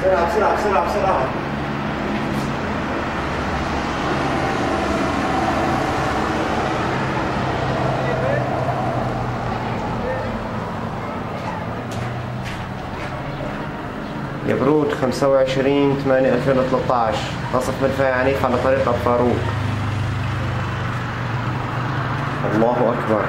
بسرعة بسرعة بسرعة بسرعة. يبرود 25 8 2013 قصف مدفعي عنيف على طريق الفاروق. الله أكبر.